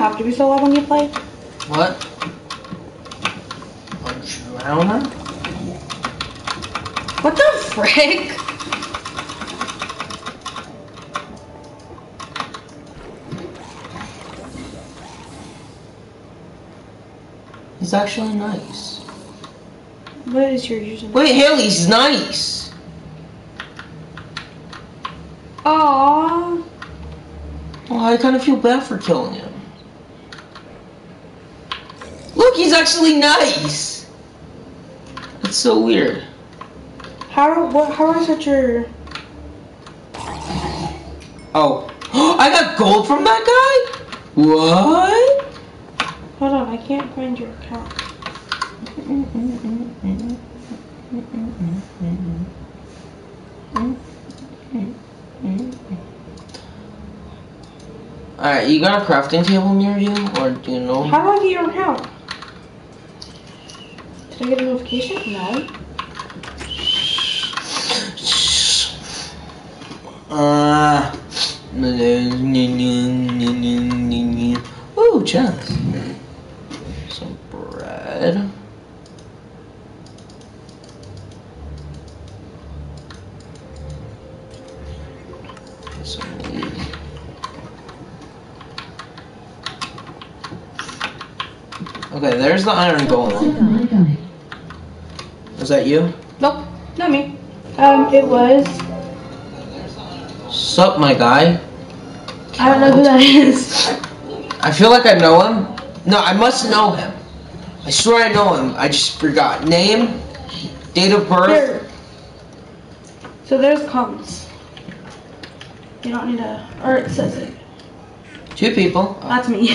have to be so loud when you play? What? A drowner? What the frick? He's actually nice. What is your username? Wait, Haley's nice. Aww. Oh, I kind of feel bad for killing him. Look, he's actually nice. That's so weird. How what how is it your Oh, I got gold from that guy? What? hold on, I can't find your account. Alright, you got a crafting table near you? Or do you know? How do I get your account? Did I get a notification? No. Uh, ooh, chest. Some bread. Some. Okay, there's the iron golem. Was that you? Nope, not me. Um, it was Sup, my guy? I don't know who that is. I feel like I know him. No, I must know him. I swear I know him. I just forgot. Name, date of birth. There. So there's comments. You don't need to, or it says it. Two people. That's me.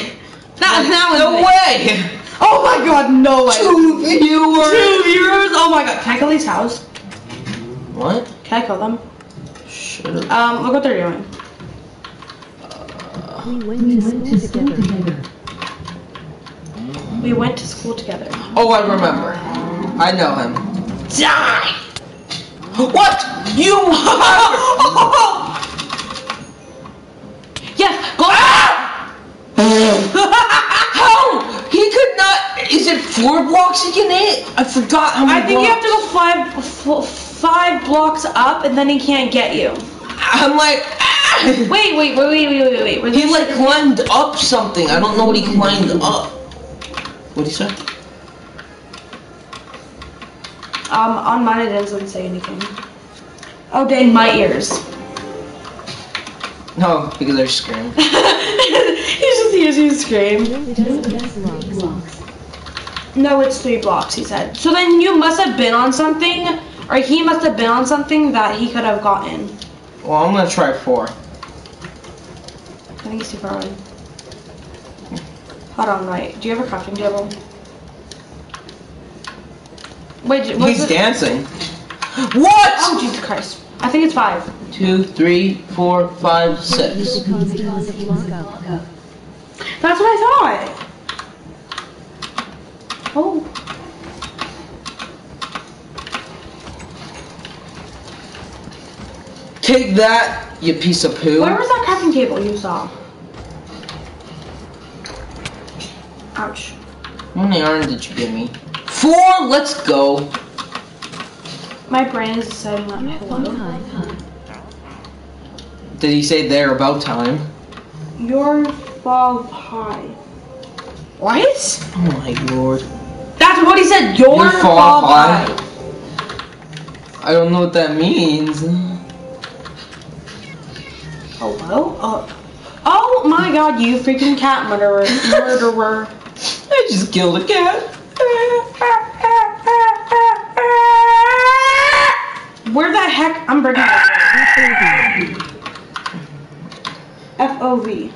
that, that no way! Oh my god, no way. Two viewers! Two viewers? Oh my god. Can I kill these cows? What? Can I kill them? Should've. Um, look what they're doing. We went to school together. We went to school together. Oh, I remember. I know him. Die! What? You yes, go Ah! How? He could not. Is it four blocks he can hit? I forgot how many I think you have to go five, five blocks up, and then he can't get you. I'm like. ah! Wait, wait, wait, wait, wait, wait, wait. He like climbed up something. I don't know what he climbed up. What'd he say? Um, on mine it doesn't say anything. Oh dang, my ears. No, because I screamed. he just hears you scream. No, it's three blocks, he said. So then you must have been on something, or he must have been on something that he could have gotten. Well, I'm gonna try four. I think he's too far away. Hold on, right. Do you have a crafting table? Wait, what's He's it? dancing. What? Oh, Jesus Christ. I think it's five. Two, three, four, five, six. That's what I thought. Oh. Take that, you piece of poo. Where was that crafting table you saw? Ouch. How many iron did you give me? Four. Let's go. My brain is deciding on hello. Hi. Did he say there about time? Your fall high. What? Oh my lord. That's what he said. Your, Your fall fall high. high. I don't know what that means. Hello? Oh. Uh, oh my god, you freaking cat murderer. murderer. I just killed a cat. Where the heck? I'm breaking my FOV.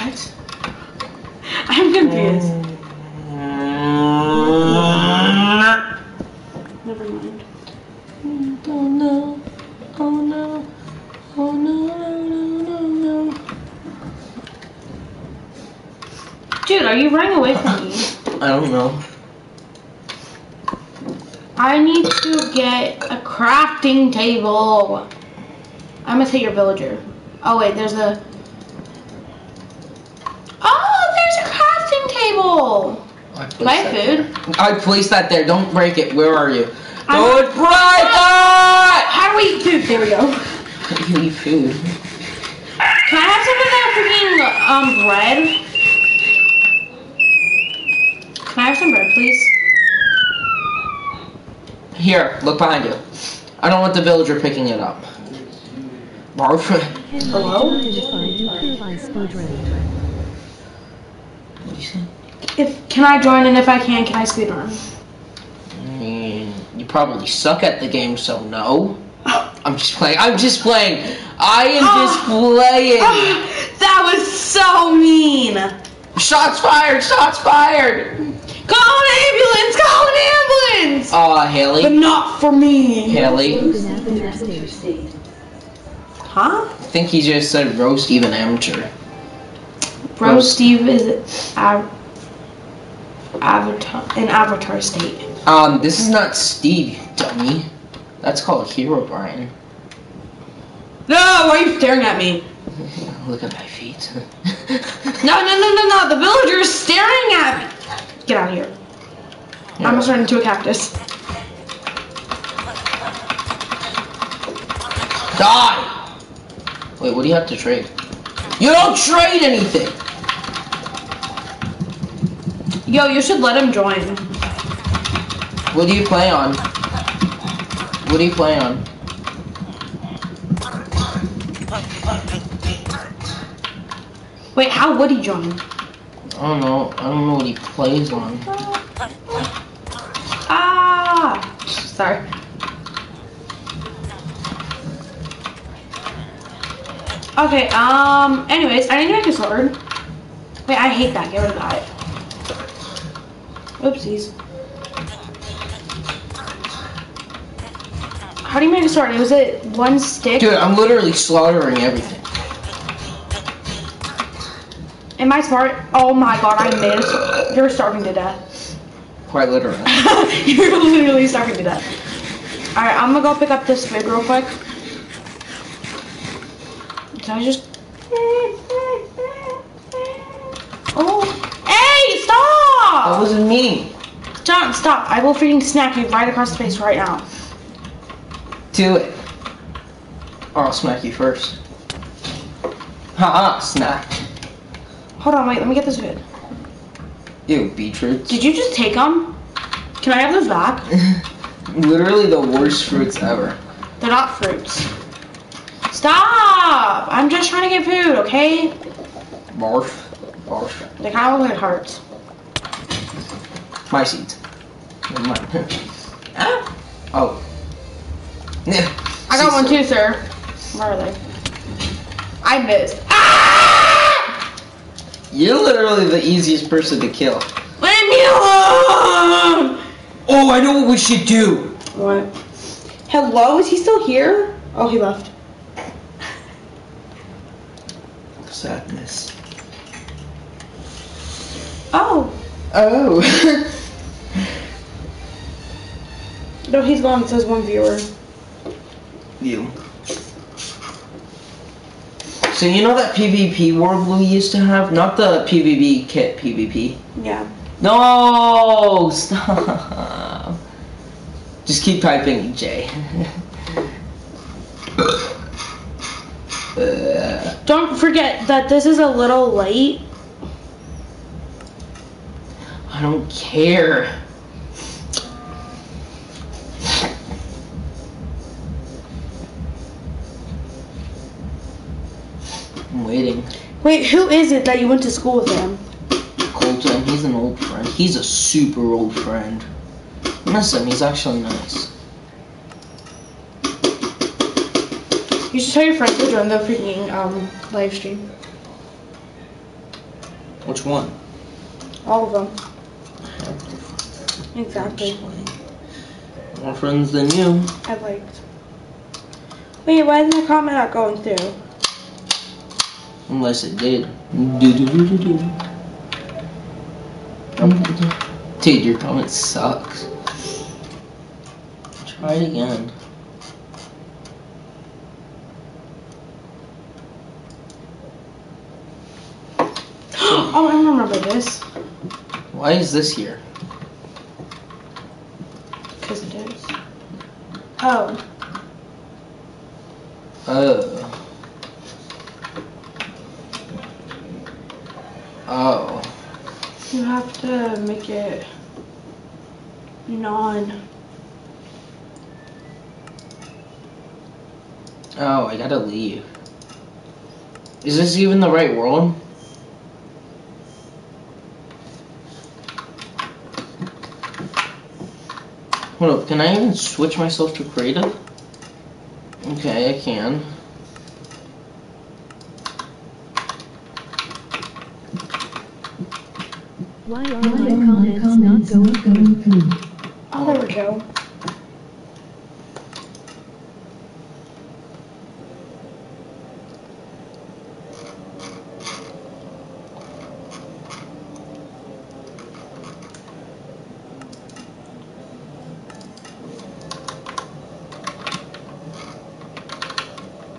What? I'm confused. Never mind. Oh no. Oh no. Oh no, no, no, no, no. Dude, are you running away from me? I don't know. I need to get a crafting table. I'm gonna hit your villager. Oh wait, there's a. place Buy that food. there. I placed that there. Don't break it. Where are you? I'm- Don't break it! How do we eat food? There we go. You eat food. Can I have some of that freaking um bread? Can I have some bread, please? Here, look behind you. I don't want the villager picking it up. Barf. Hello? To define improvise speed run. What do you say? Can I join and if I can, can I speedrun? You probably suck at the game, so no. I'm just playing. I'm just playing. I am just playing. that was so mean. Shots fired! Shots fired! Call an ambulance! Call an ambulance! Uh, Haley. But not for me. Haley. Open avatar state. Huh? I think he just said roast even amateur. Bro, Roast. Steve is av- avatar in avatar state. Um, this is not Steve, dummy. That's called Herobrine. No, why are you staring at me? Look at my feet. No, no, no, no, no. The villager is staring at me. Get out of here. I'm gonna turn into a cactus. Die! Wait, what do you have to trade? You don't trade anything! Yo, you should let him join. What do you play on? What do you play on? Wait, how would he join? I don't know. I don't know what he plays on. Ah! Sorry. Okay, um, anyways, I need to make a sword. Wait, I hate that. Get rid of that. Oopsies. How do you make a sword? Was it one stick? Dude, I'm literally slaughtering everything. Am I smart? Oh my god, I made a sword. You're starving to death. Quite literally. You're literally starving to death. Alright, I'm gonna go pick up this food real quick. Can I just... Oh, stop! wasn't me. John, stop. I will freaking smack you right across the face right now. Do it. Or I'll smack you first. Haha, snack. Hold on, wait, let me get this food. Ew, beetroots. Did you just take them? Can I have those back? literally the worst fruits ever. They're not fruits. Stop! I'm just trying to get food, okay? Barf. Barf. They kind of look like hearts. My seeds. Never mind. ah. Oh. I got one too, sir. Where are they? I missed. Ah! You're literally the easiest person to kill. Leave me alone! Oh, I know what we should do. What? Hello? Is he still here? Oh, he left. Sadness. Oh. Oh. No, he's gone. It says one viewer. you. So you know that PvP world we used to have? Not the PvP kit PvP. Yeah. No, stop. Just keep typing J. Uh, Don't forget that this is a little late. I don't care. Waiting. Wait, who is it that you went to school with him? Colton, he's an old friend. He's a super old friend. Miss him, he's actually nice. You should tell your friends to join the freaking um live stream. Which one? All of them. Exactly. More friends than you. I liked. Wait, why isn't the comment not going through? Unless it did. Do do do do do. Dude, your comment sucks. Try it again. oh, I remember this. Why is this here? Because it is. Oh. Oh. Oh. You have to make it non. Oh, I gotta leave. Is this even the right world? Hold up, can I even switch myself to creative? Okay, I can. Why are my comments not going through? Oh, there we go.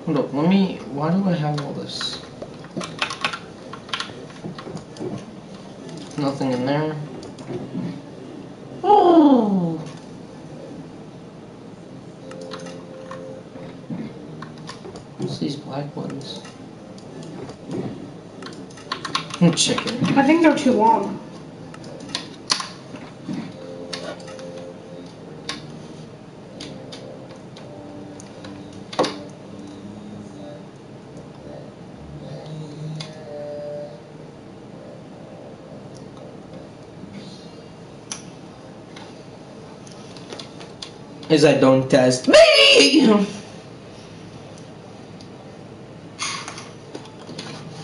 Hold up, let me. Why do I have all this? Nothing in there. Oh! What's these black ones? Chicken. I think they're too long. Is I don't test me!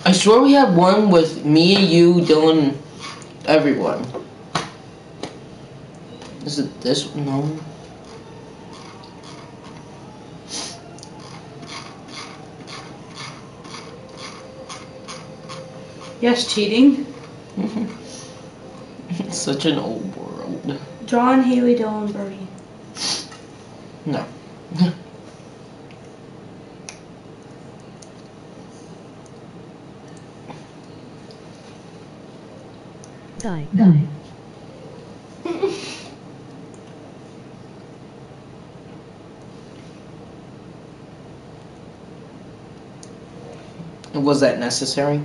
I swear we had one with me, you, Dylan, everyone. Is it this? one? No. Yes, cheating. Such an old world. John, Haley, Dylan, Birdie. No. Die. Die. Was that necessary?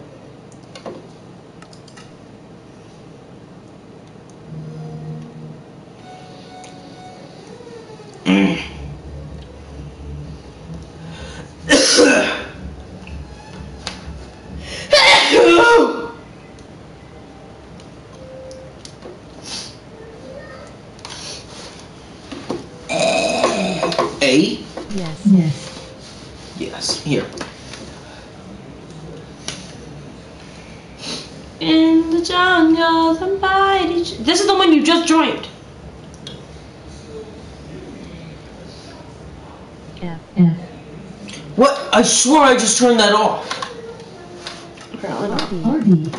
What? I swear I just turned that off. Apparently not. D.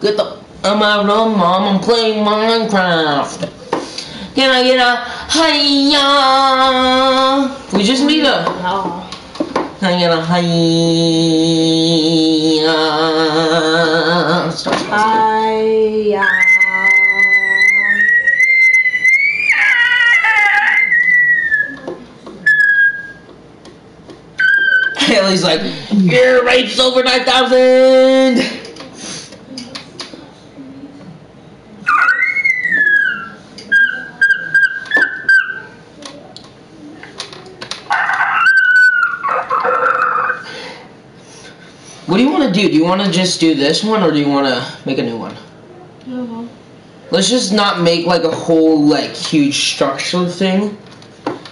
Get the. I'm out of mom. I'm playing Minecraft. Can I get a hiya? We just need a. No. Can I get a hiya? Starts positive. Hiya. Haley's like, your rate's over 9,000! What do you want to do? Do you want to just do this one or do you want to make a new one? Mhm. Let's just not make like a whole like huge structure thing.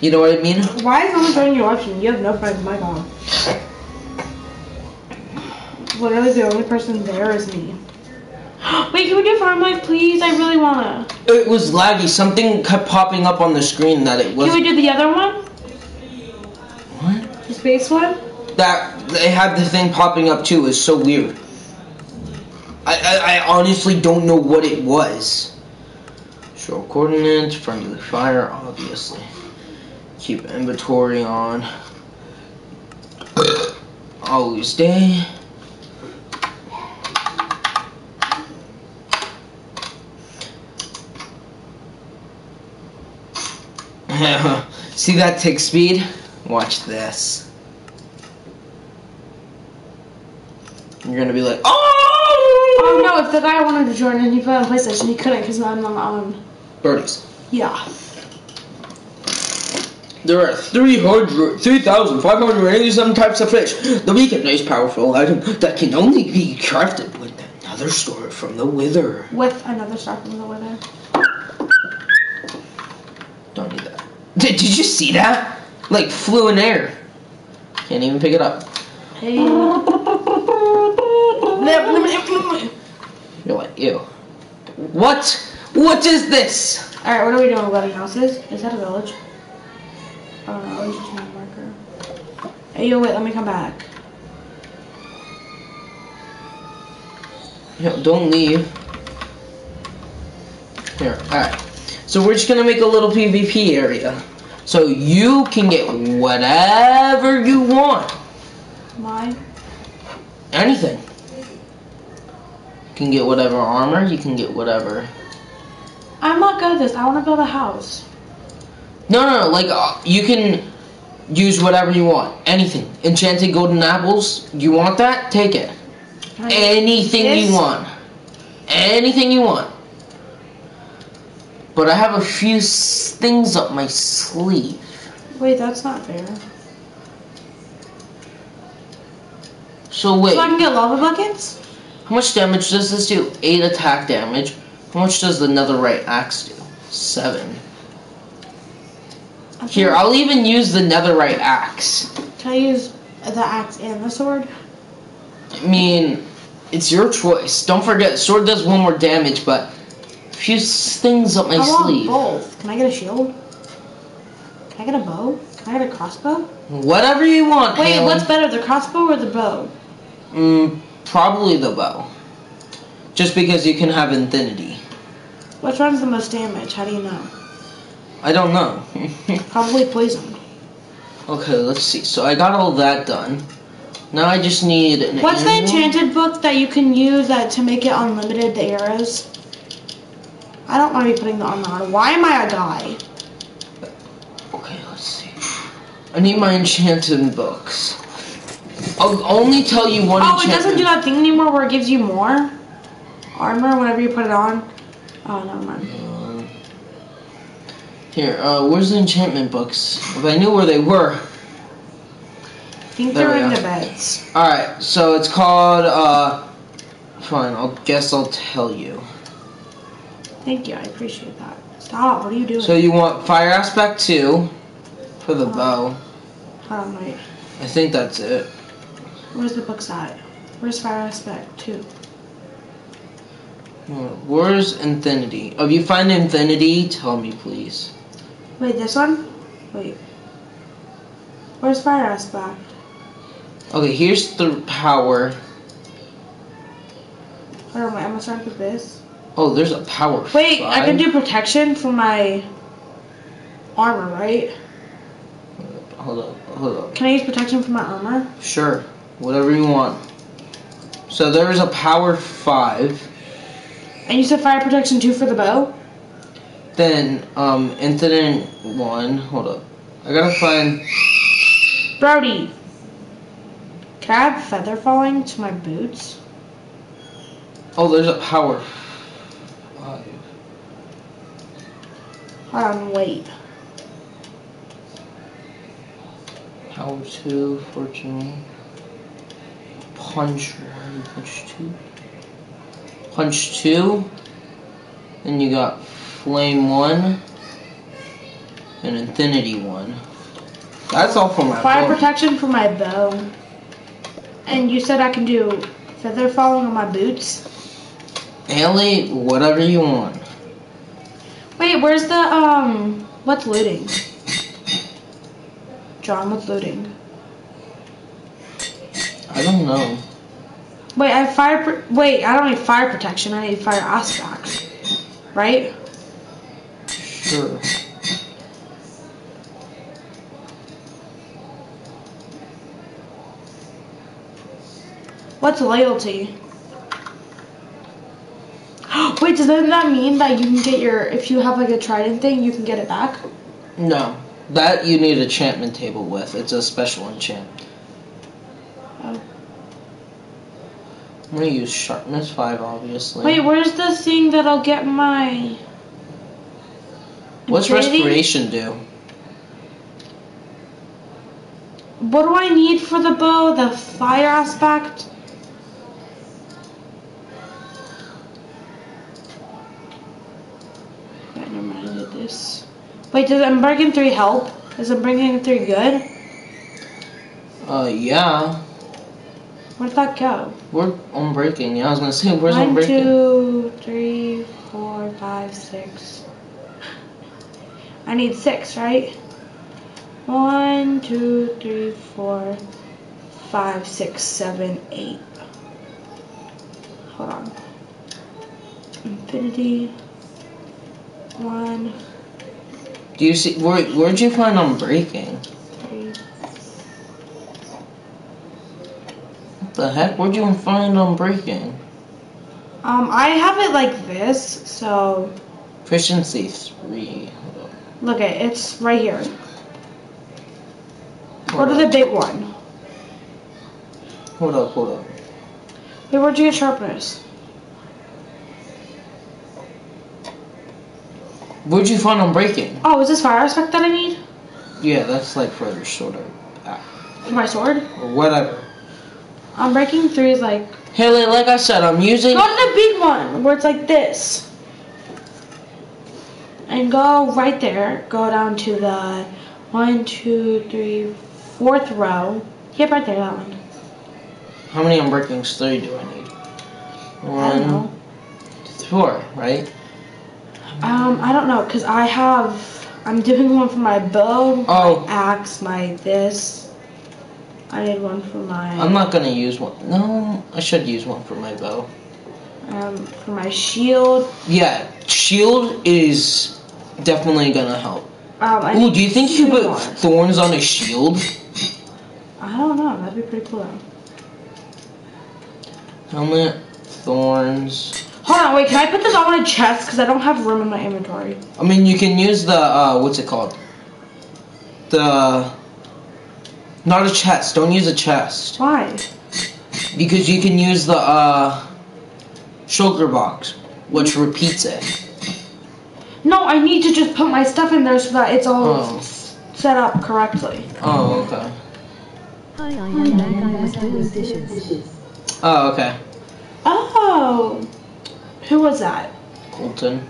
You know what I mean? Why is no one joining your option? You have no friends, my on. Literally, the only person there is me. Wait, can we do farm life, please? I really wanna. It was laggy. Something kept popping up on the screen that it was. Can we do the other one? What? The space one? That they had the thing popping up too. Is so weird. I, I I honestly don't know what it was. Show coordinates, friendly fire, obviously. Keep inventory on. Always day. See that tick speed? Watch this. You're gonna be like, oh! Oh no, if the guy wanted to join and he put on PlayStation, he couldn't because I'm on. Birdies. Yeah. There are 300 3,587 types of fish. The weekend is powerful item that can only be crafted with another store from the wither. With a Nether Star from the winner. Don't need that. Did, did you see that? Like flew in air. Can't even pick it up. Hey. You're like, ew. What? What is this? Alright, what are we doing? Wedding houses? Is that a village? Oh, I don't know, it's just my marker. Hey, yo, wait, let me come back. Yo, don't leave. Here, alright. So we're just gonna make a little PvP area. So you can get whatever you want. Mine? Anything. You can get whatever armor, you can get whatever. I'm not good at this. I want to build a house. No, no, no, like, uh, you can use whatever you want. Anything. Enchanted golden apples, you want that? Take it. Anything This? you want. Anything you want. But I have a few s- things up my sleeve. Wait, that's not fair. So wait, So I can get lava buckets? how much damage does this do? 8 attack damage. How much does the netherite axe do? 7. I Here, I'll even use the netherite axe. Can I use the axe and the sword? I mean, it's your choice. Don't forget, sword does one more damage, but few things up my I want sleeve. both. Can I get a shield? Can I get a bow? Can I get a crossbow? Whatever you want, Wait, Haley. what's better, the crossbow or the bow? Mm, probably the bow. Just because you can have infinity. Which one's the most damage? How do you know? I don't know. Probably poison. okay, let's see. So I got all that done. Now I just need an What's the enchanted book that you can use that to make it unlimited, the arrows? I don't want to be putting the armor on. Why am I a guy? Okay, let's see. I need my enchanted books. I'll only tell you one Oh, it doesn't do that thing anymore where it gives you more armor whenever you put it on. Oh, never mind. Um, here, uh, where's the enchantment books? If I knew where they were. I think There they're in go. the beds. Alright, so it's called, uh, fine, I'll guess I'll tell you. Thank you, I appreciate that. Stop, what are you doing? So you want fire aspect 2 for the bow. Hold on, wait. I think that's it. Where's the book at? Where's Fire Aspect 2? Uh, where's infinity? Oh, if you find infinity, tell me please. Wait, this one? Wait. Where's Fire Aspect? Okay, here's the power. Hold on, wait, I'm gonna start with this. Oh, there's a power. Wait, I can do protection for my armor, right? Hold up, hold up. Can I use protection for my armor? Sure, whatever you want. So there's a power five. And you said fire protection 2 for the bow? Then um, incident one. Hold up, I gotta find. Brody! Can I have feather falling to my boots? Oh, there's a power five. Hold on, wait. Power two, fortune. Punch one, punch two. Punch two. Then you got flame one. And infinity one. That's all for my Fire book. protection for my bow. And you said I can do feather falling on my boots? Haley, whatever you want. Wait, where's the, um, what's looting? John, what's looting? I don't know. Wait, I have fire, wait, I don't need fire protection, I need fire aspect. Right? Sure. What's loyalty? Wait, does that mean that you can get your, if you have like a trident thing, you can get it back? No. That you need a enchantment table with. It's a special enchant. Oh. I'm gonna use sharpness five, obviously. Wait, where's the thing that I'll get my? What's infinity? respiration do? What do I need for the bow? The fire aspect? Yeah, never mind, I did this. Wait, does Unbreaking 3 help? Is Unbreaking 3 good? Uh, yeah. Where'd that go? We're unbreaking. Yeah, I was gonna say, where's One, unbreaking? two, three, four, five, six. I need six, right? One, two, three, four, five, six, seven, eight. Hold on. Infinity. One, Do you see? Where, where'd you find unbreaking? What the heck? Where'd you find unbreaking? Um, I have it like this, so Efficiency three. Look at it, it's right here. Go Hold to the big one. Hold up, hold up. Wait, where'd you get sharpness? Where'd you find unbreaking? Oh, is this fire aspect that I need? Yeah, that's like for your sword or, ah, my sword? or whatever. Unbreaking three is like Haley, like I said, I'm using. go to the big one where it's like this. And go right there. Go down to the one, two, three, fourth row. Yep, right there, that one. How many unbreakings three do I need? I don't know. One, four, right? Um, I don't know, cause I have. I'm doing one for my bow, Oh. my axe, my this. I need one for my. I'm not gonna use one. No, I should use one for my bow. Um, for my shield. Yeah, shield is definitely gonna help. Um, I Ooh, do you think you two put more. thorns on a shield? I don't know. That'd be pretty cool. Helmet, thorns. Hold on, wait. Can I put this all in a chest? Cause I don't have room in my inventory. I mean, you can use the uh, what's it called? The not a chest. Don't use a chest Why? because you can use the uh, shulker box, which repeats it. No, I need to just put my stuff in there so that it's all Oh. set up correctly. Oh, okay. Hi, I am that guy was doing dishes. Oh, okay. Oh, who was that? Colton.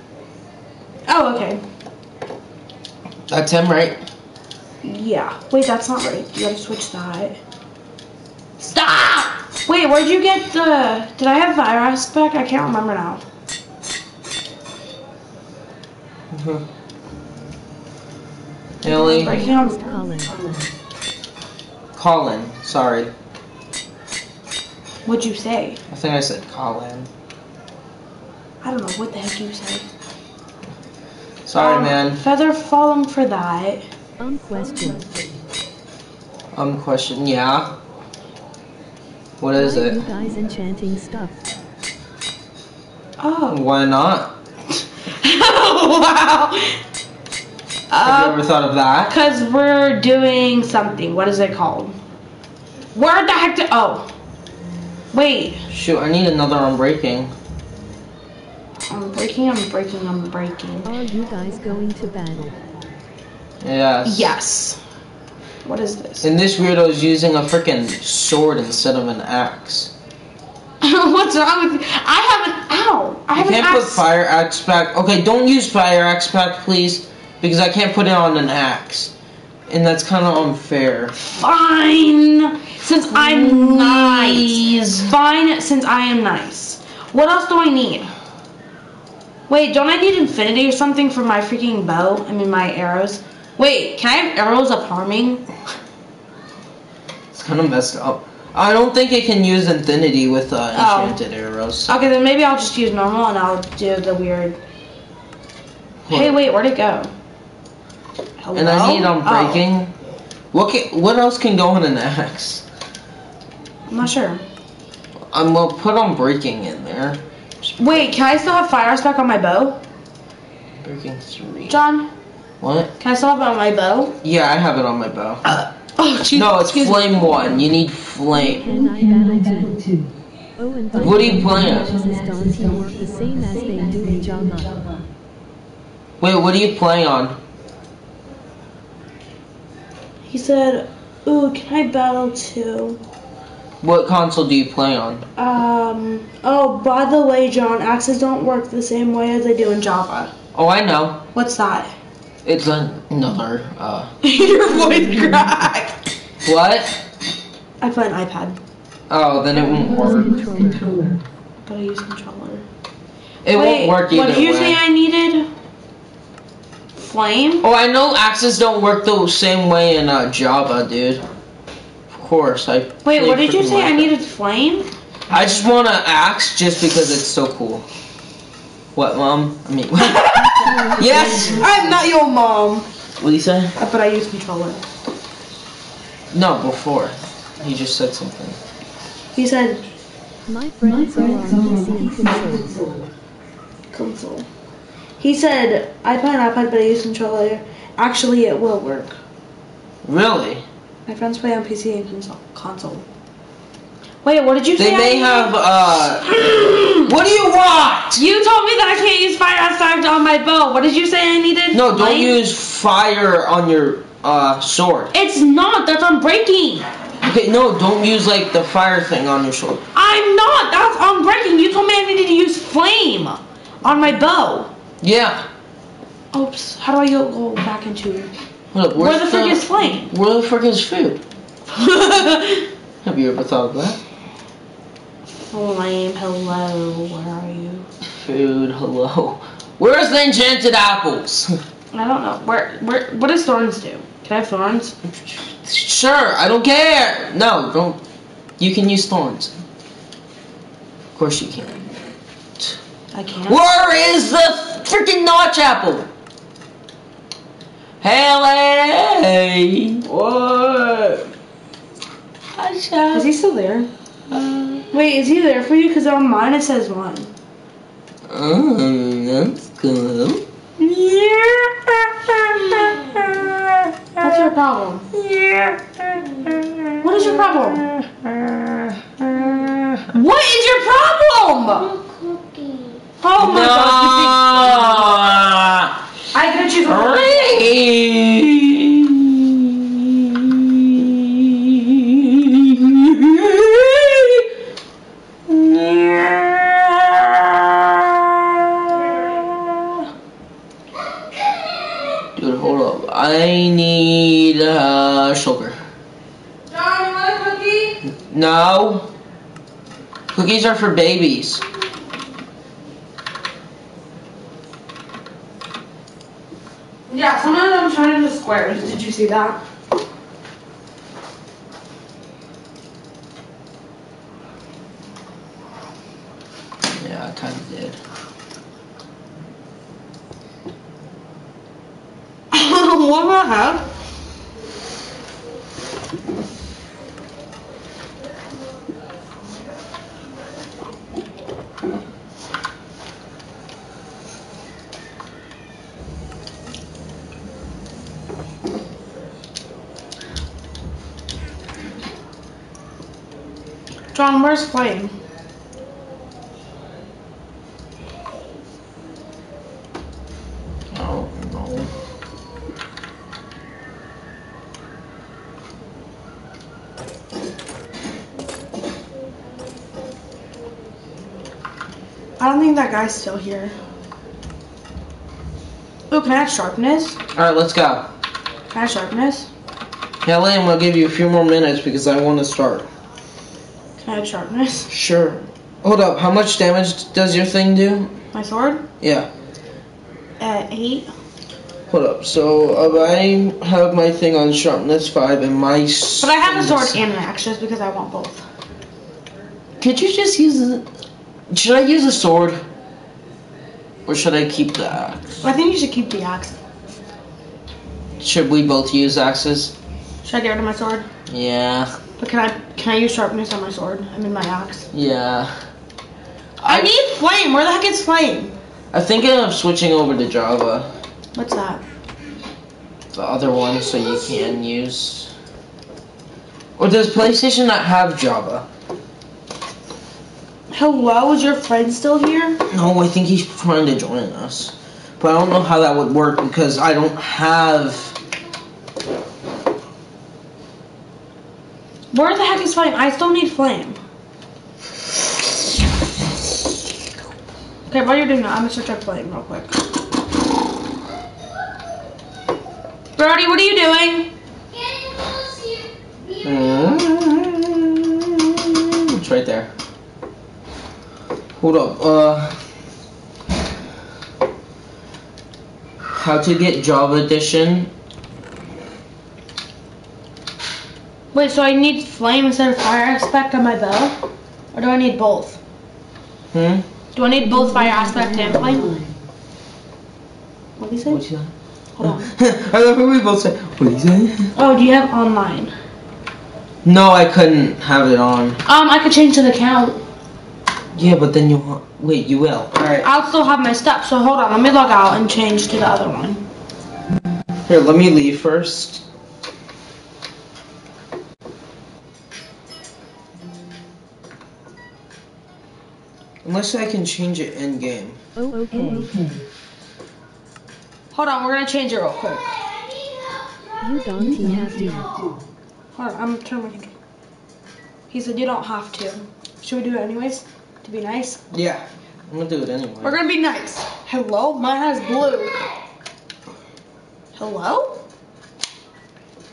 Oh, okay. That's him, right? Yeah. Wait, that's not right. You gotta switch that. Stop! Wait, where'd you get the? Did I have virus back? I can't remember now. Haley. Breaking on. Colin. Colin. Sorry. What'd you say? I think I said Colin. I don't know what the heck you said. Sorry, Um, man. Feather fallen for that. Um, question. Um, question. Yeah. What is Why are it? you guys enchanting stuff? Oh. Why not? wow. Have you Uh, ever thought of that? cause we're doing something. What is it called? Where the heck did? Oh. Wait. Shoot, I need another unbreaking. I'm breaking. I'm breaking. I'm breaking. Are you guys going to battle? Yes. Yes. What is this? And this weirdo is using a freaking sword instead of an axe. What's wrong with you? I have an ow. I have an can't put axe. fire axe back. Okay, don't use fire axe back, please, because I can't put it on an axe, and that's kind of unfair. Fine. Since I'm nice. Fine. Since I am nice. What else do I need? Wait, don't I need infinity or something for my freaking bow? I mean my arrows. Wait, can I have arrows of harming? It's kind of messed up. I don't think it can use infinity with uh, Oh. enchanted arrows. Okay, then maybe I'll just use normal and I'll do the weird. Hold Hey, wait, where'd it go? Hello? And I need Oh, unbreaking. What can, What else can go on an axe? I'm not sure. I'm gonna put unbreaking in there. Wait, can I still have fire aspect on my bow? Breaking three. John? What? Can I still have it on my bow? Yeah, I have it on my bow. Uh, oh, jeez. No, it's excuse me. flame one. You need flame. Can I battle two? Oh, and What are you playing? This Dawn team work the same as they do in Java. Wait, what are you playing on? He said, "Ooh, can I battle too?" What console do you play on? Um. Oh, by the way, John, axes don't work the same way as they do in Java. Oh, I know. What's that? It's another. Uh, Your voice cracked. what? I play an iPad, Oh, then it won't work. Controller. but I use controller. It Wait, won't work either What did you way. say I needed? Flame. Oh, I know axes don't work the same way in uh, Java, dude. Of course, I. Wait, what did you freaking say I needed? Flame. I just want an axe just because it's so cool. What, mom? I mean, yes. I'm not your mom. What do you say? Uh, but I use controller. No, before. He just said something. He said My My friends are friends on are PC and console. console. console. He said I play an iPad, but I use controller. Actually, it will work. Really? My friends play on PC and console. console. Wait, what did you say? They I may needed? have, uh. what do you want? You told me that I can't use fire outside on my bow. What did you say I needed? No, don't Flame? use fire on your, uh, sword. It's not. That's unbreaking. Okay, no, don't use, like, the fire thing on your sword. I'm not. That's unbreaking. You told me I needed to use flame on my bow. Yeah. Oops. How do I go, go back into? Hold up, Where the frick is flame? Where the frick is food? Have you ever thought of that? flame. Hello. Where are you? Food, hello. Where's the enchanted apples? I don't know. Where? Where? What does thorns do? Can I have thorns? sure, I don't care. No, don't. You can use thorns. Of course you can. I can't. Where is the freaking notch apple? Hey, lady. What? Is he still there? Uh, Wait, is he there for you? Because on mine it says one. Oh, that's cool. What's your problem? Yeah. What is your problem? What is your problem? Oh my god, you think- I could choose one. Dude, hold up. I need uh, sugar. John, you want a cookie? No. Cookies are for babies. Yeah, some of them turn into squares. Did you see that? Yeah, I kind of did. what the heck? John, where's Flame? Oh, no. I don't think that guy's still here. Oh, can I have sharpness? Alright, let's go. Can I have sharpness? Yeah, Liam, I'll give you a few more minutes because I want to start. Can I have sharpness? Sure. Hold up, how much damage does your thing do? My sword? Yeah. At eight. Hold up, so uh, I have my thing on sharpness 5 and my. But I have a sword and an axe just because I want both. Could you just use the. Should I use a sword? Or should I keep the axe? I think you should keep the axe. Should we both use axes? Should I get rid of my sword? Yeah. But can I can I use sharpness on my sword? I mean my axe. Yeah. I, need flame. Where the heck is flame? I think I'm switching over to Java. What's that? the other one so you can use. Or does PlayStation not have Java? Hello, is your friend still here? No, I think he's trying to join us. But I don't know how that would work because I don't have. Where the heck is Flame? I still need Flame. Okay, while you're doing that, I'm gonna switch up Flame real quick. Brody, what are you doing? Mm, It's right there. Hold up. Uh. How to get Java Edition? Wait, so I need Flame instead of Fire Aspect on my bow? Or do I need both? Hmm. Do I need both Fire Aspect and Flame? What did he say? What's that? Hold on. I love we both say. What did he say? Oh, do you have online? No, I couldn't have it on. Um, I could change to the count. Yeah, but then you'll. Wait, you will. Alright. I'll still have my steps, so hold on. Let me log out and change to the other one. Here, let me leave first. Unless I can change it in game. Oh, okay. Hold on, we're gonna change it real quick. You don't have to. Hold on, I'm turning my control. He said you don't have to. Should we do it anyways? To be nice? Yeah, I'm gonna do it anyway. We're gonna be nice. Hello? Mine has blue. Hello?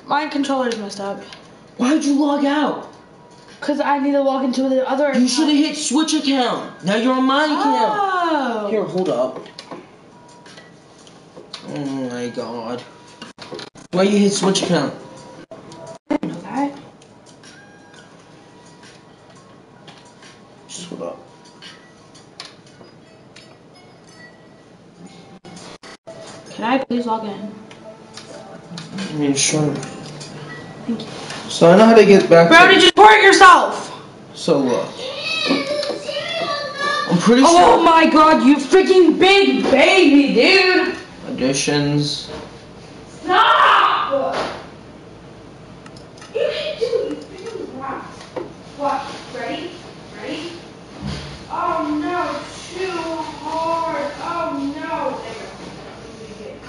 My controller's messed up. Why'd you log out? Cause I need to log into the other You should have hit switch account. Now you're on my account. Oh. Here, hold up. Oh my god. Why you hit switch account? I didn't know that. Just hold up. Can I please log in? I mean, sure. Thank you. So I know how to get back. Brody, to, just port yourself! so look. I'm pretty Oh sure. Oh my god, you freaking big baby, dude! Additions. Stop! You can do it, you freaking rock. What? Ready? Ready? Oh no, too hard. Oh no. There you go.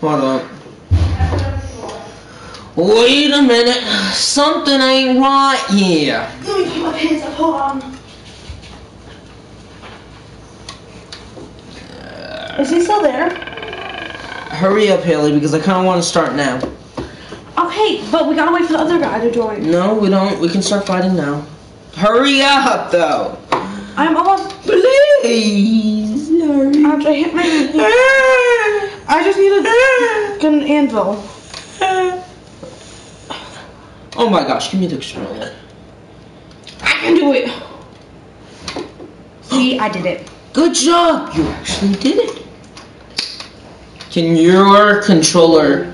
Hold up. Wait a minute. Something ain't right here. Let me keep my pants up. Hold on. Uh, Is he still there? Hurry up, Haley, because I kind of want to start now. Okay, but we gotta wait for the other guy to join. No, we don't. We can start fighting now. Hurry up, though. I'm almost. Please. Hurry. Ouch, I hit my. Ah. I just need a ah. an anvil. Ah. Oh my gosh, give me the controller. I can do it. See, I did it. Good job. You actually did it. Can your controller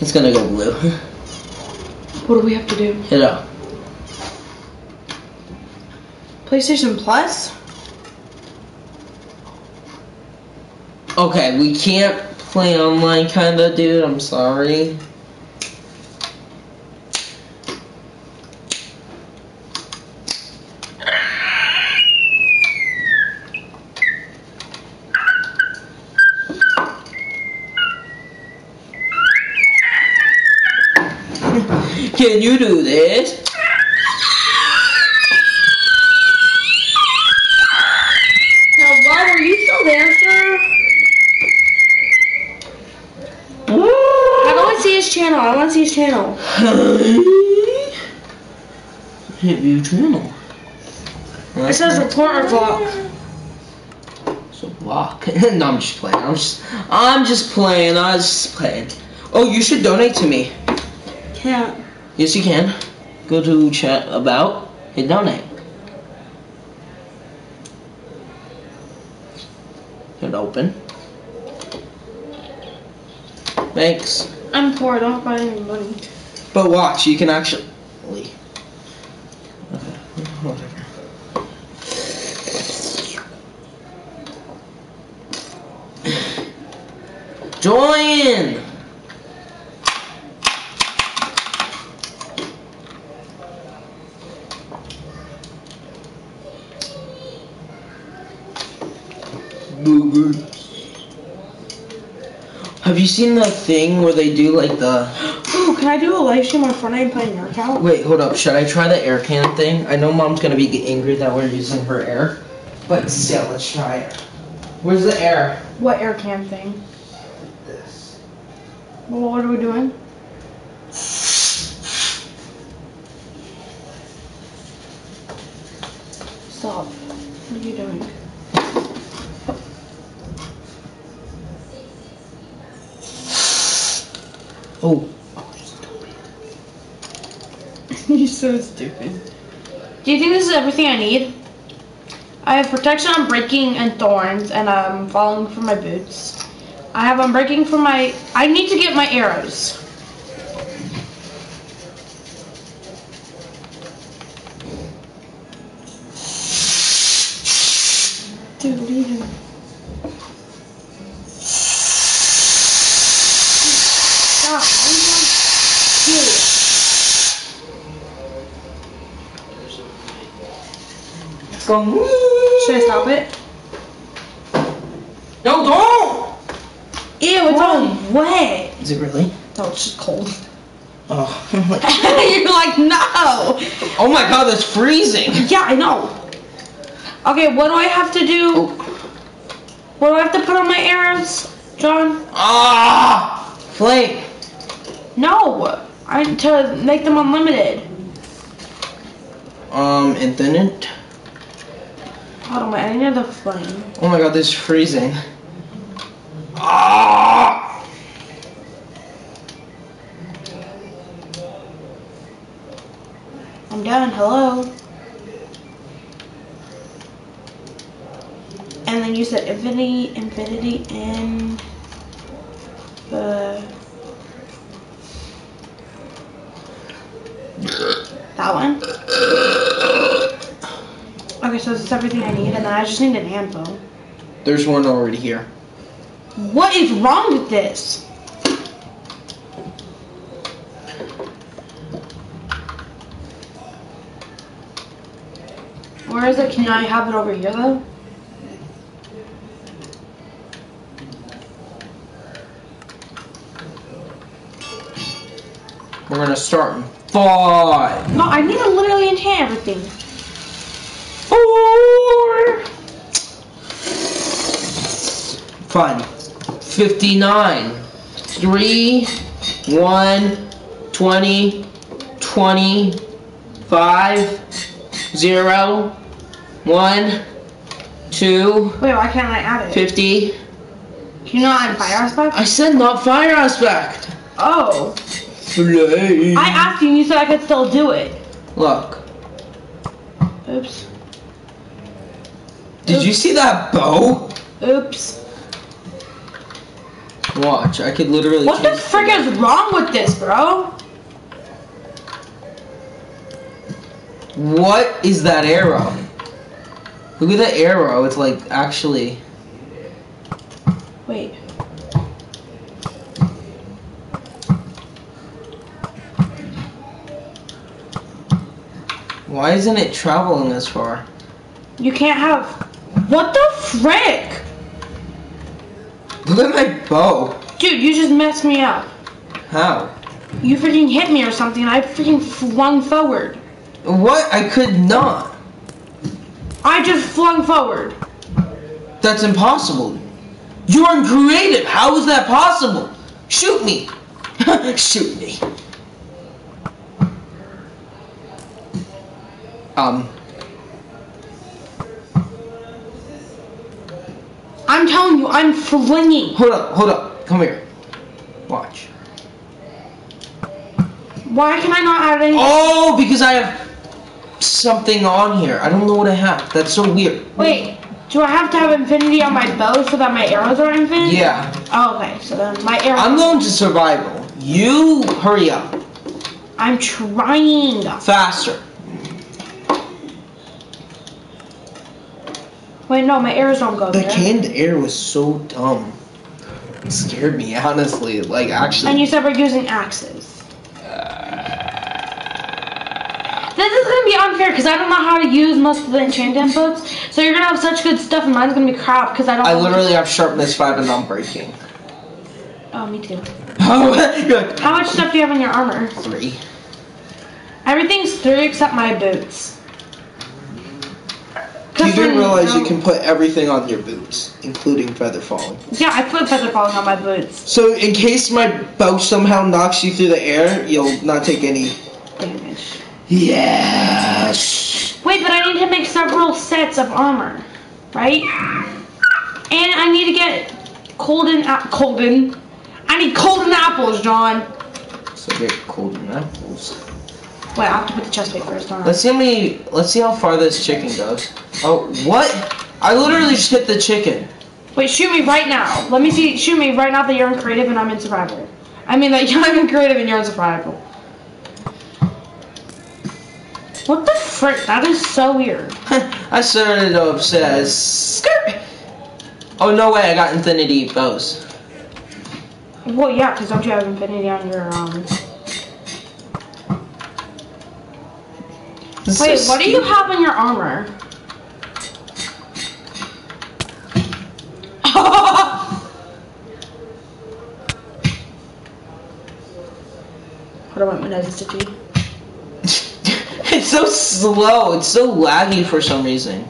It's gonna go blue. What do we have to do? Hit up. PlayStation Plus? Okay, we can't play online kinda, dude. I'm sorry. Can you do this? Hello, are you still there, sir? I don't want to see his channel. I want to see his channel. Channel. It says reporter block. So block. no, I'm just playing. I'm just, I'm just playing. I was just playing. Oh, you should donate to me. Can't. Yes, you can. Go to chat about, hit donate. Hit open. Thanks. I'm poor. I don't have any money. But watch, you can actually. Okay, whatever. Join! Have you seen the thing where they do like the Ooh, can I do a live stream on Fortnite and play your account? Wait, hold up. Should I try the air can thing? I know mom's gonna be angry that we're using her air, but still, let's try it. Where's the air? What air can thing? This. Well, what are we doing? Stop. What are you doing? Oh. You're so stupid. Do you think this is everything I need? I have protection unbreaking and thorns, and I'm falling for my boots. I have unbreaking for my. I need to get my arrows. Dude, what are you doing? Stop. Why are you doing- Dude. It's going. Should I stop it? No, don't! Ew, it's all wet. Is it really? No, it's just cold. Oh. I'm like, You're like, no. oh my god, that's freezing! Yeah, I know. Okay, what do I have to do? Oh. What do I have to put on my arrows, John? Ah! Flame! No, I need to make them unlimited. Um, infinite? Hold on, wait, I need the flame. Oh my god, this is freezing. Ah! Done. Hello. And then you said infinity, infinity, and the that one. Okay, so this is everything I need, and then I just need an anvil. There's one already here. What is wrong with this? Where is it? Can I have it over here though? We're gonna start in five. No, I need to literally enchant everything. Four. Fine. 59. 3, 1, 20, 20, 5, 0, 1, 2, Wait, why can't I add it? 50. Can you not add fire aspect? I said not fire aspect. Oh. Flame. I asked you and you said I could still do it. Look. Oops. Did you see that bow? Oops. Watch, I could literally. What the frick is wrong with this, bro? What is that arrow? Look at the arrow. It's like actually. Wait. Why isn't it traveling as far? You can't have. What the frick? Look at my bow. Dude, you just messed me up. How? You freaking hit me or something and I freaking flung forward. What? I could not. I just flung forward. That's impossible. You're uncreative. How is that possible? Shoot me. Shoot me. Um. I'm telling you, I'm flinging. Hold up. Hold up. Come here. Watch. Why can I not add any? Oh, because I have something on here. I don't know what I have. That's so weird. Wait, Do I have to have infinity on my bow so that my arrows are infinite? Yeah. Oh, okay. So then my arrows. I'm going to survival. You hurry up. I'm trying. Faster. Wait, no, my arrows don't go The there. canned air was so dumb. It scared me, honestly. Like, actually. And you said we're using axes. This is gonna be unfair because I don't know how to use most of the enchantment books. So you're gonna have such good stuff, and mine's gonna be crap because I don't. I literally have sharpness 5 and non-breaking. Oh, me too. Oh. How much stuff do you have in your armor? Three. Everything's three except my boots. You didn't realize you can put everything on your boots, including feather falling. Yeah, I put feather falling on my boots. So, in case my bow somehow knocks you through the air, you'll not take any. Damage. Yes. Wait, but I need to make several sets of armor, right? And I need to get golden ap- golden. I need golden apples, John. So get golden apples. Wait, I have to put the chest plate first, don't Let's see how many. Let's see how far this chicken goes. Oh, what? I literally just hit the chicken. Wait, shoot me right now. Let me see. Shoot me right now that you're in creative and I'm in survival. I mean that I'm in creative and you're in survival. What the frick? That is so weird. I started off says skirt. Oh no way! I got infinity bows. Well, yeah, because don't you have infinity on your um? This Wait, so what do you have on your armor? Hold on, my nose is itchy. it's so slow. It's so laggy for some reason.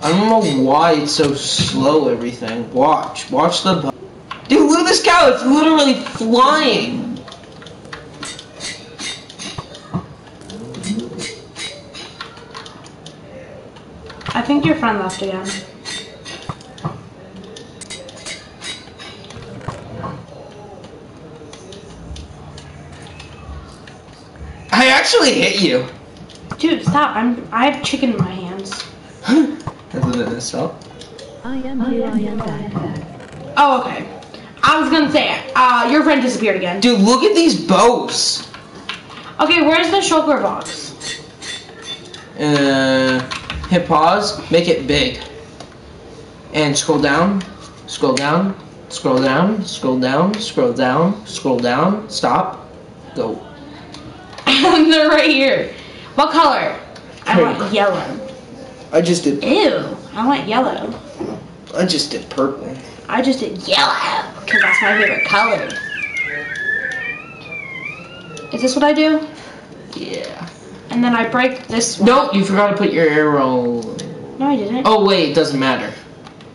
I don't know why it's so slow. Everything. Watch. Watch the. Dude, look at this cow. It's literally flying. I think your friend left again. I actually hit you. Dude, stop! I'm I have chicken in my hands. Isn't it so? I am here, I am back. Oh, okay. I was gonna say, uh, your friend disappeared again. Dude, look at these bows. Okay, where's the shulker box? Uh, hit pause. Make it big. And scroll down. Scroll down. Scroll down. Scroll down. Scroll down. Scroll down. Stop. Go. They're right here. What color? I want yellow. I just did. Ew, I want yellow. I just did purple. I just did yellow because that's my favorite color. Is this what I do? Yeah. And then I break this one. No, you forgot to put your arrow. No, I didn't. Oh wait, it doesn't matter.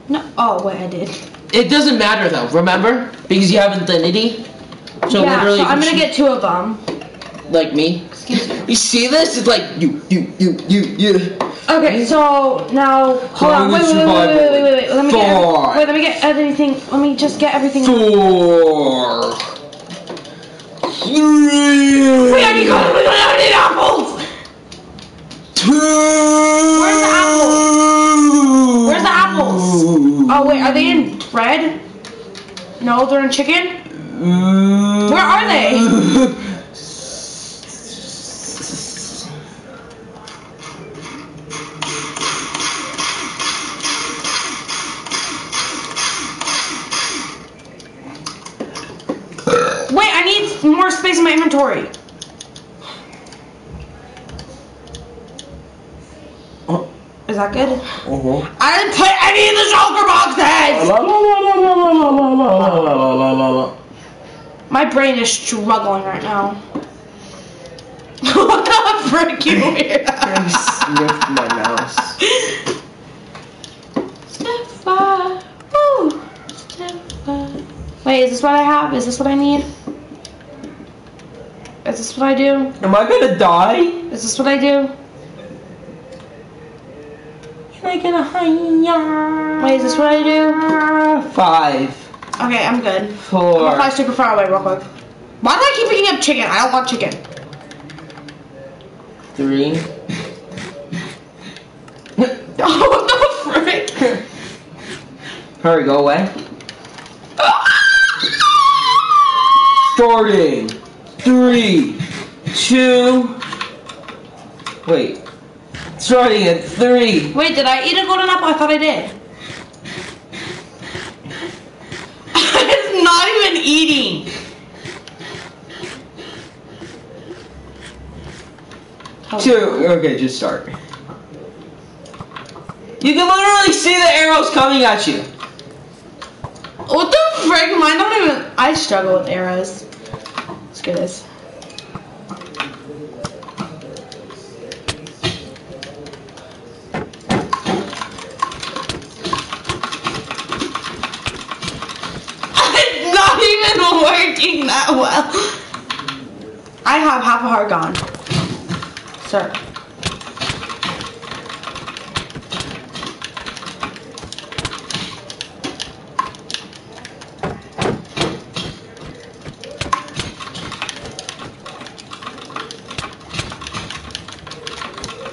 No. Oh, wait, I did. It doesn't matter though. Remember, because you have infinity. So yeah, literally, so I'm gonna get two of them. Like me. Excuse me. You see this? It's like you, you, you, you, you. Okay, so now hold on. Wait, wait, wait, wait, wait, wait, wait, wait. Let me get. Four. Every, wait, let me get everything. Let me just get everything. Four. Three. We Wait, I need, I need apples. Two. Where's the apples? Where's the apples? Oh wait, are they in bread? No, they're in chicken. Where are they? Wait, I need more space in my inventory. Is that good? Uh -huh. I didn't put any in the shulker boxes! My brain is struggling right now. what the frick, you weirdo? I my mouse. Stiffa. Woo! Stiffa. Wait, is this what I have? Is this what I need? Is this what I do? Am I gonna die? Is this what I do? Am I gonna hide? Wait, is this what I do? Five. Okay, I'm good. I'm gonna Four. fly super far away real quick. Why do I keep picking up chicken? I don't want chicken. Three. Oh, what the frick? Hurry, go away. Starting. Three, two. Wait. Starting at three. Wait, did I eat a golden apple? I thought I did. it's not even eating. Oh. Two. Okay, just start. You can literally see the arrows coming at you. What the frick? Mine don't even. I struggle with arrows. It's not even working that well. I have half a heart gone. Sir.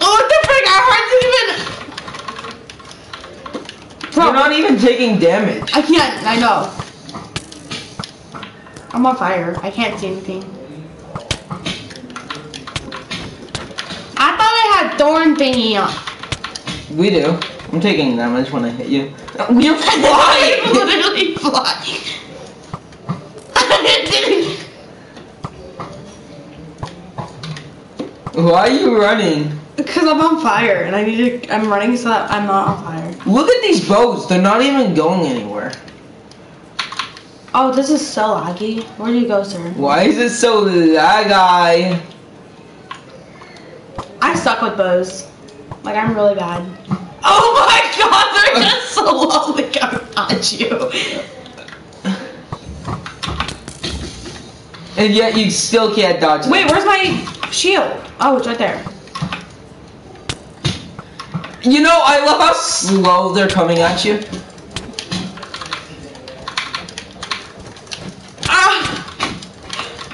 Oh, what the frick? Our hearts even. Bro, You're not even taking damage. I can't. I know. I'm on fire. I can't see anything. I thought I had thorn thingy on. We do. I'm taking damage when I hit you. You're flying! literally flying. Why are you running? Because I'm on fire and I need to. I'm running so that I'm not on fire. Look at these boats. They're not even going anywhere. Oh, this is so laggy. Where do you go, sir? Why is it so laggy? I suck with bows. Like I'm really bad. Oh my god, they're just slowly coming at you. And yet you still can't dodge them. Wait, where's my shield? Oh, it's right there. You know, I love how slow they're coming at you. Ah!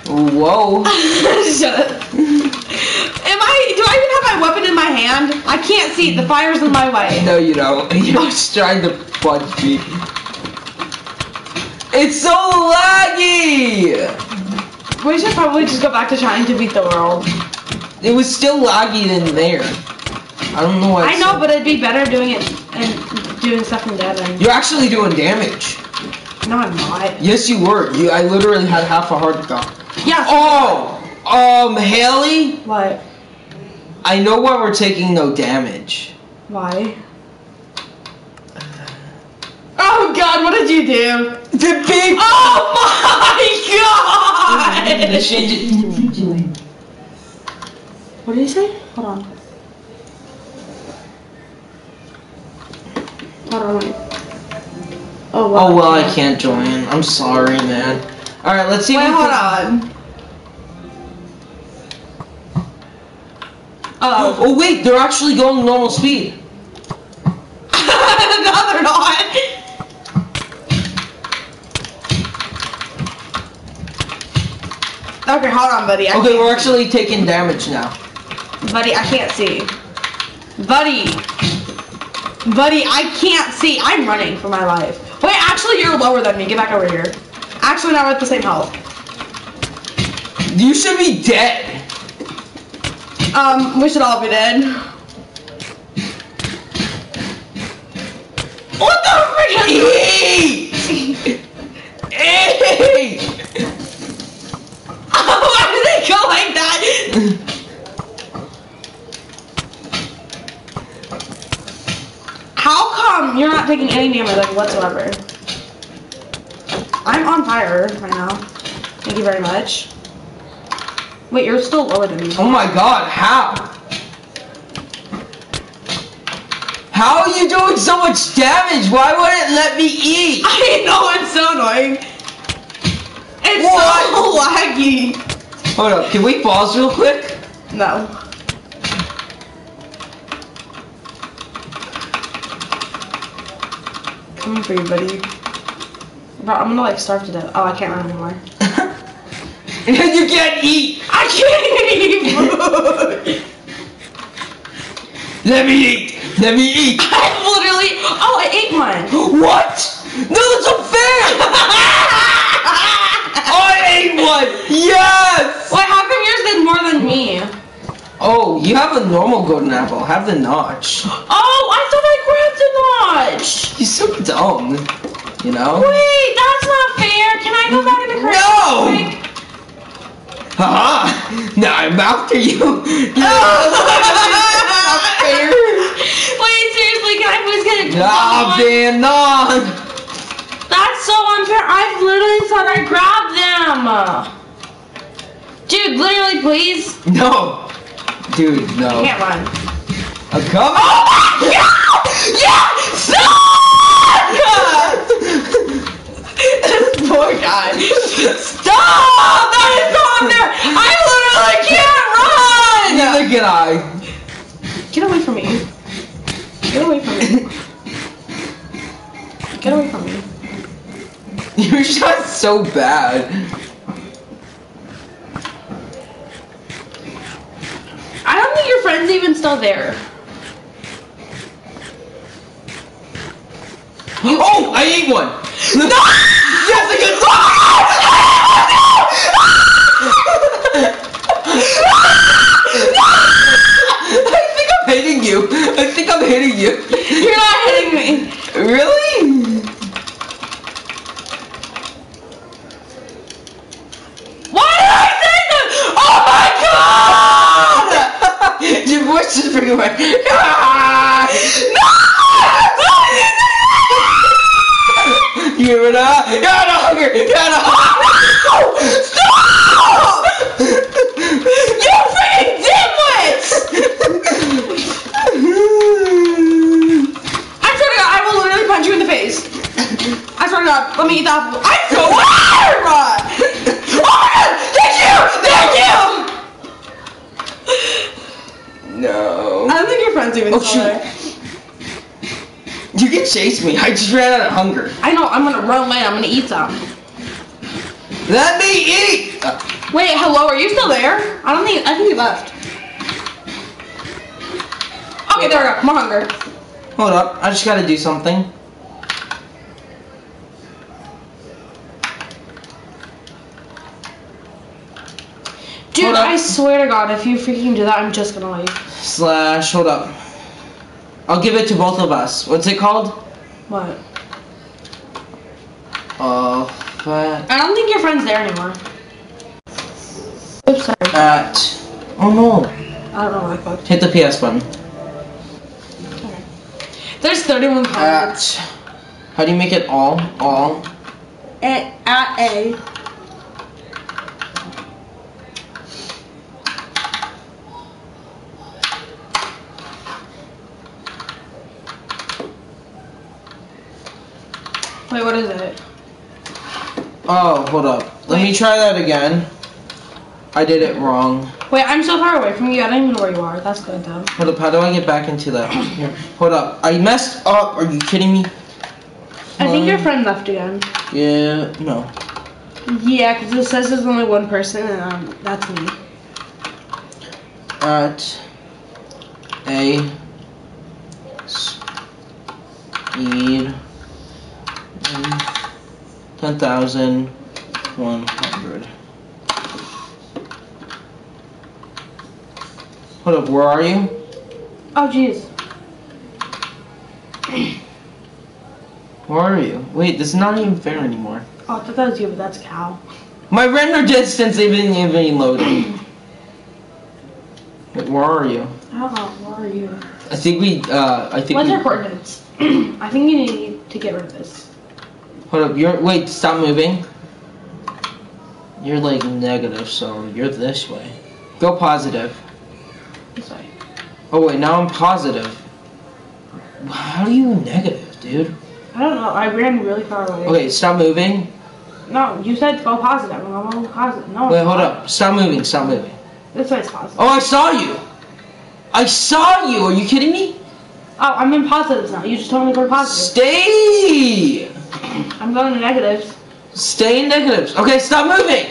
Whoa. Shut up. Am I? Do I even have my weapon in my hand? I can't see. The fire's in my way. No, you don't. You're just trying to punch me. It's so laggy! We should probably just go back to trying to beat the world. It was still laggy than there. I don't know why. I know, so- but it'd be better doing it and doing stuff in Devon. You're actually doing damage. No, I'm not. Yes, you were. You, I literally had half a heart gone. Yeah. Oh! Um, Haley? What? I know why we're taking no damage. Why? Oh God! What did you do? The big. Oh my The God! shit- Continuing. What did you say? Hold on. Hold on, wait. Oh, Oh well, I can't join. I'm sorry, man. All right, let's see. Wait, hold on. Oh oh, oh. oh wait, they're actually going normal speed. no, they're not. Okay, hold on, buddy. I Okay, can't we're actually taking damage now. Buddy, I can't see. Buddy. Buddy, I can't see. I'm running for my life. Wait, actually, you're lower than me. Get back over here. Actually, now we're at the same health. You should be dead. Um, we should all be dead. What the frick? Eat! Eat! Why did they go like that? How come you're not taking any damage like whatsoever? I'm on fire right now. Thank you very much. Wait, you're still lower than me. Oh my god, how? How are you doing so much damage? Why would it let me eat? I know it's so annoying. It's What? so laggy. Hold up, can we pause real quick? No. Coming for you, buddy. Bro, I'm gonna like starve to death. Oh, I can't run anymore. and you can't eat. I can't eat. Let me eat. Let me eat. I literally. Oh, I ate one. What? No, that's unfair. I ate one. Yes. Wait, how come yours did more than me? Oh, you have a normal golden apple. Have the notch. Oh, I thought I grabbed a notch. You're so dumb. You know? Wait, that's not fair. Can I go back in the crate? No! Like, Haha! Now I'm after you! No! Wait, seriously, can I please get a Ah, one? man, no! That's so unfair. I literally thought I grabbed them. Dude, literally, please. No! Dude, no. I can't run. I'm coming! Oh my god! Yeah! Stop! poor guy. Stop! That is not fair! I literally can't run! Neither can I. Get away from me. Get away from me. Get away from me. Your shot's so bad. I don't think your friend's even still there. oh! I ate one! No! Yes, I think I'm hitting you. I think I'm hitting you. You're not hitting me. Really? Why did I say that? Oh my voice is pretty away. You're not. You're not hunger. You're not hunger. Stop! you freaking dimwits! I swear to God, I will literally punch you in the face. I swear to God, let me eat that. I swear! Oh my God! Thank you! Thank you! No. I don't think your friend's even Oh, still shoot. You can chase me. I just ran out of hunger. I know, I'm gonna run away, I'm gonna eat some. Let me eat. Uh, Wait, hello, are you still there? I don't think, I think you left. Okay, there we go, more hunger. hold up. I just gotta do something. Dude, I swear to God, if you freaking do that, I'm just gonna leave. Slash. Hold up. I'll give it to both of us. What's it called? What? Uh, fat I don't think your friend's there anymore. Oops, sorry. at. Oh no. I don't know what I clicked. Hit the PS button. Okay. There's 31 comments. At. How do you make it all? All. At, at A. Wait, what is it? Oh, hold up. Let me try that again. I did it wrong. Wait, I'm so far away from you. I don't even know where you are. That's good though. Hold up. How do I get back into that? Here. Hold up. I messed up. Are you kidding me? I think your Um, friend left again. Yeah. No. Yeah, because it says there's only one person, and um, that's me. At a speed ten thousand one hundred. Hold up. Where are you? Oh, jeez. Where are you? Wait, this is not even fair anymore. Oh, I thought that was you, but that's Cal. My render distance isn't even loading. Wait, where are you? I don't. Where are you? I think we, uh, I think What's we, your coordinates? I think you need to get rid of this. Hold up, you're, wait, stop moving. You're like negative, so you're this way. Go positive. This way. Oh wait, now I'm positive. How are you negative, dude? I don't know. I ran really far away. Okay, stop moving. No, you said go positive. I'm going positive. No. Wait, hold up. Stop moving, stop moving. This way's positive. Oh, I saw you! I saw you! Are you kidding me? Oh, I'm in positives now. You just told me to go positive. Stay! I'm going to negatives. Stay in negatives. Okay, stop moving!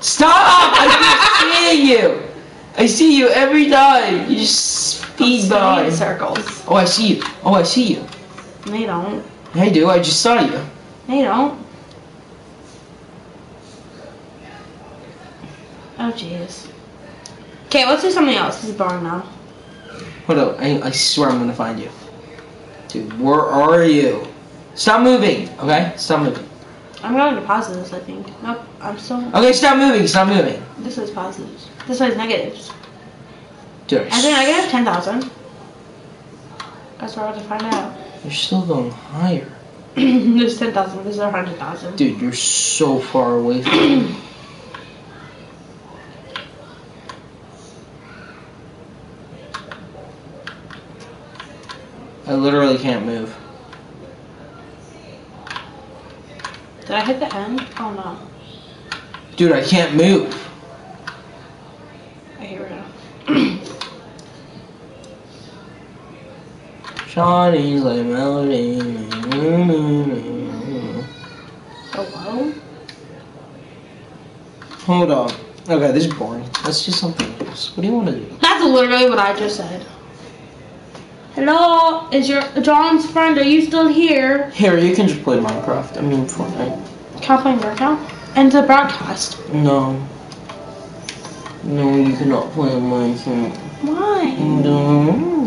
Stop! I keep seeing you! I see you every time. You just speed Stay in circles. Oh, I see you. Oh, I see you. They don't. I do. I just saw you. They don't. Oh jeez. Okay, let's do something else. This is boring now. Hold up. I, I swear I'm gonna find you. Dude, where are you? Stop moving. Okay? Stop moving. I'm going to positives, I think. Nope, I'm still. Okay, stop moving. Stop moving. This is positives. This is negatives. Dude, I think negative 10,000. Guess we're about to find out. you're still going higher. There's 10,000. This is 100,000. Dude, you're so far away from me. I literally can't move. Did I hit the end? Oh no. Dude, I can't move. I hear it. Shawty's like melody. Hello? Hold on. Okay, this is boring. Let's do something else. What do you want to do? That's literally what I just said. Hello? Is your John's friend, are you still here? Here, you can just play Minecraft. I mean, Fortnite. Can I play Minecraft? And the broadcast. No. No, you cannot play Minecraft. Why? No.